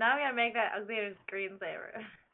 Now I'm gonna make that ugly screensaver.